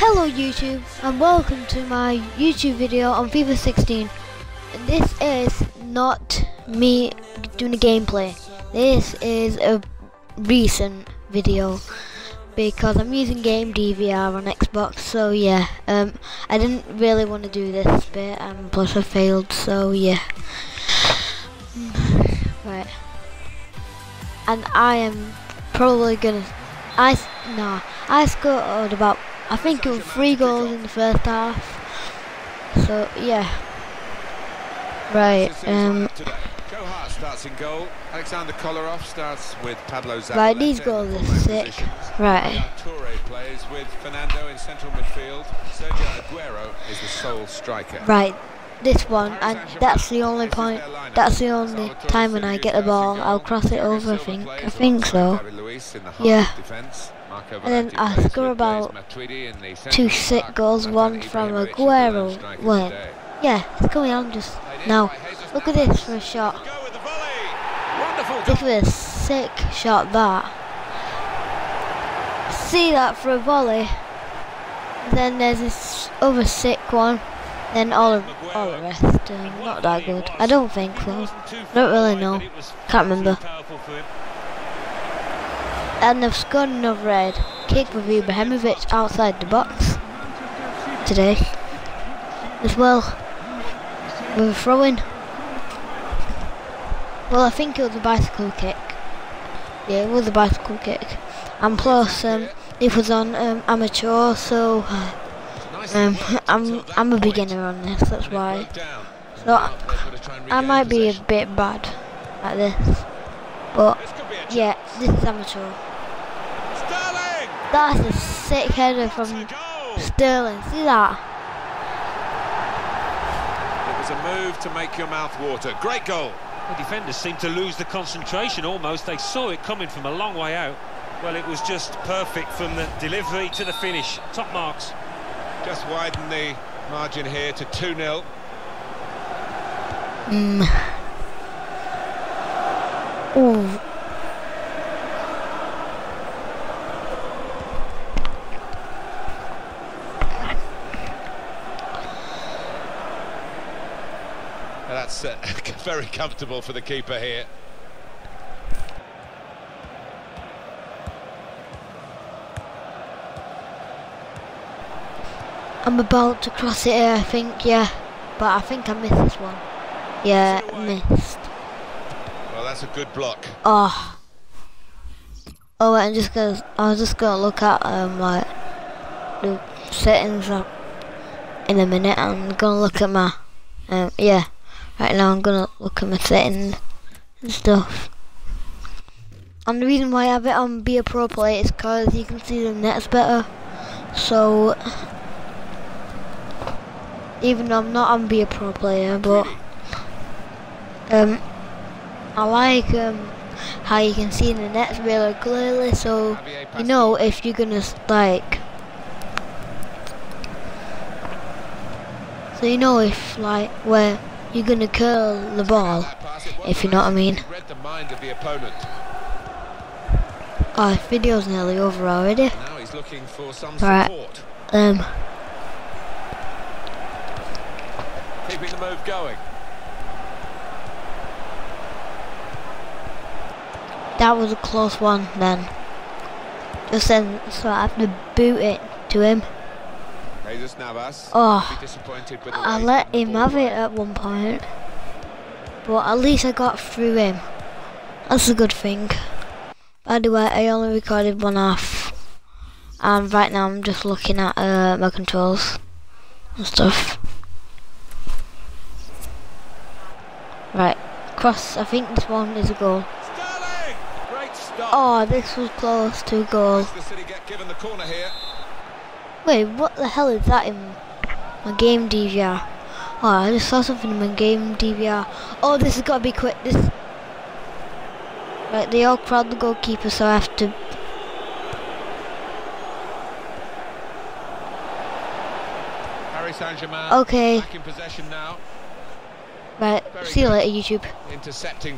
Hello YouTube and welcome to my YouTube video on FIFA 16. This is not me doing a gameplay. This is a recent video because I'm using Game DVR on Xbox. So yeah, um, I didn't really want to do this bit and plus I failed. So yeah, right. And I am probably gonna. I no, I scored about I think it was three goals in the first half. So yeah. Right. Um. starts in goal. Alexander Kolarov starts with Pablo Zabaleta Right, these goals are sick. Right. Toure plays with Fernando in central midfield. Sergio Aguero is the sole striker. Right. This one, and that's the only point. That's the only time when I get the ball. I'll cross it over. I think. I think so. Yeah. And then I score about two sick goals. One from Aguero. Well, yeah, it's coming on just now. Look at this for a shot. This was a sick shot. That. See that for a volley. Then there's this other sick one. Then all, of, all the rest, um, not that good. I don't think so. Don't really know. Can't remember. And they've scored another red. Kick with Ibrahimovic outside the box today. As well. With a throw in. Well, I think it was a bicycle kick. Yeah, it was a bicycle kick. And plus, um, it was on um, amateur, so um, I'm I'm a beginner on this. That's why. So I might be a bit bad at this, but yeah, this is amateur. That's a sick header from Sterling. See that? It was a move to make your mouth water. Great goal. The defenders seemed to lose the concentration almost. They saw it coming from a long way out. Well, it was just perfect from the delivery to the finish. Top marks. Just widen the margin here to 2-0. Mm. Ooh. That's uh, very comfortable for the keeper here. I'm about to cross it here, I think, yeah. But I think I missed this one. Yeah, missed. Well, that's a good block. Oh. Oh, wait, I'm just gonna. I was just gonna look at um like the settings up in a minute. I'm gonna look at my um yeah. Right now, I'm gonna look at my settings and stuff. And the reason why I have it on Be a Pro Player is because you can see the nets better. So even though I'm not on Be a Pro Player, but um, I like um, how you can see the nets really clearly, so you know if you're gonna like, so you know if like where you're gonna curl the ball, if you know what I mean. Oh, video's nearly over already. Right. Um, the move going. that was a close one then. Just then, so I have to boot it to him. Navas. Oh. Be disappointed with the I let him have it at one point, but at least I got through him. That's a good thing. By the way, I only recorded one half, and right now I'm just looking at uh, my controls and stuff. Right, cross. I think this one is a goal. Oh, this was close to a goal. Leicester City get given the corner here. Wait, what the hell is that in my game DVR? Oh, ah, I just saw something in my game DVR. Oh, this has got to be quick. This. Right, they all crowd the goalkeeper, so I have to. Paris Saint-Germain Okay, back in possession now. Right. See you later, YouTube. Intercepting